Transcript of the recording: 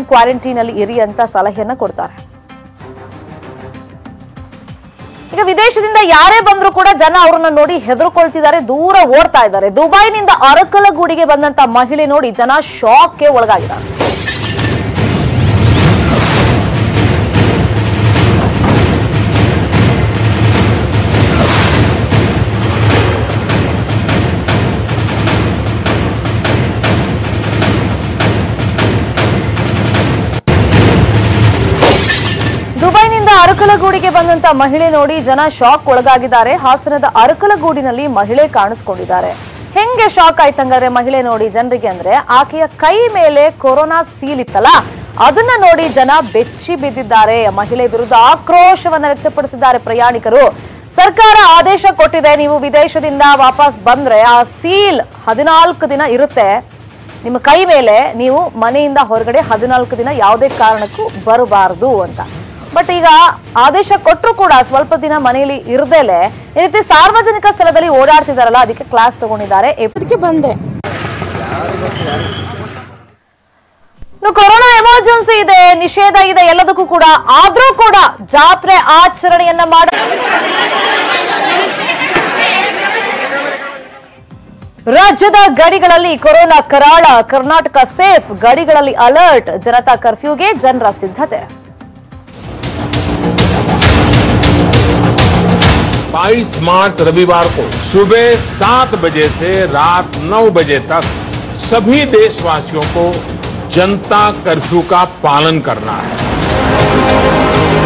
Home quarantine ಅಲ್ಲಿ ಇರಿ ಅಂತ ಸಲಹೆಯನ್ನ ಕೊಡ್ತಾರೆ. ಈಗ ವಿದೇಶದಿಂದ ಯಾರೇ ಬಂದರೂ ಕೂಡ ಜನ ಅವ್ರನ್ನ ನೋಡಿ ಹೆದರ್ಕೊಳ್ತಿದ್ದಾರೆ, ದೂರ ಓಡ್ತಾ ಇದ್ದಾರೆ. ದುಬೈನಿಂದ ಅರಕಲಗೂಡಿಗೆ ಬಂದಂತ ಮಹಿಳೆ ನೋಡಿ ಜನ ಶಾಕ್ಗೆ ಒಳಗಾಗಿದ್ದಾರೆ. ಅರಕಲಗೂಡಿಗೆ ಬಂದಂತ ಮಹಿಳೆ ನೋಡಿ ಜನ ಶಾಕ್ ಒಳಗಾಗಿದ್ದಾರೆ. ಹಾಸನದ ಅರಕಲಗೂಡಿನಲ್ಲಿ ಮಹಿಳೆ ಕಾಣಿಸ್ಕೊಂಡಿದ್ದಾರೆ. ಹೆಂಗೆ ಶಾಕ್ ಆಯ್ತಂಗಾದ್ರೆ ಮಹಿಳೆ ನೋಡಿ ಜನರಿಗೆ ಅಂದ್ರೆ ಆಕೆಯ ಕೈ ಮೇಲೆ ಕೊರೋನಾ ಸೀಲ್ ಇತ್ತಲ್ಲ, ಅದನ್ನ ನೋಡಿ ಜನ ಬೆಚ್ಚಿ ಬಿದ್ದಿದ್ದಾರೆ. ಮಹಿಳೆ ವಿರುದ್ಧ ಆಕ್ರೋಶವನ್ನ ವ್ಯಕ್ತಪಡಿಸಿದ್ದಾರೆ ಪ್ರಯಾಣಿಕರು. ಸರ್ಕಾರ ಆದೇಶ ಕೊಟ್ಟಿದೆ, ನೀವು ವಿದೇಶದಿಂದ ವಾಪಸ್ ಬಂದ್ರೆ ಆ ಸೀಲ್ ಹದಿನಾಲ್ಕು ದಿನ ಇರುತ್ತೆ. ನಿಮ್ಮ ಕೈ ಮೇಲೆ ನೀವು ಮನೆಯಿಂದ ಹೊರಗಡೆ ಹದಿನಾಲ್ಕು ದಿನ ಯಾವುದೇ ಕಾರಣಕ್ಕೂ ಬರಬಾರದು ಅಂತ. ಬಟ್ ಈಗ ಆದೇಶ ಕೊಟ್ಟರು ಕೂಡ ಸ್ವಲ್ಪ ದಿನ ಮನೆಯಲ್ಲಿ ಇರದೇಲೆ ಈ ರೀತಿ ಸಾರ್ವಜನಿಕ ಸ್ಥಳದಲ್ಲಿ ಓಡಾಡ್ತಿದಾರಲ್ಲ ಅದಕ್ಕೆ ಕ್ಲಾಸ್ ತಗೊಂಡಿದ್ದಾರೆ. ಬಂದೆ. ಕೊರೋನಾ ಎಮರ್ಜೆನ್ಸಿ ಇದೆ ನಿಷೇಧ ಇದೆ ಎಲ್ಲದಕ್ಕೂ ಕೂಡ. ಆದ್ರೂ ಕೂಡ ಜಾತ್ರೆ ಆಚರಣೆಯನ್ನ ಮಾಡ ರಾಜ್ಯದ ಗಡಿಗಳಲ್ಲಿ ಕೊರೋನಾ ಕರಾಳ ಕರ್ನಾಟಕ ಸೇಫ್ ಗಡಿಗಳಲ್ಲಿ ಅಲರ್ಟ್ ಜನತಾ ಕರ್ಫ್ಯೂಗೆ ಜನರ ಸಿದ್ಧತೆ. बाईस मार्च रविवार को सुबह सात बजे से रात नौ बजे तक सभी देशवासियों को जनता कर्फ्यू का पालन करना है।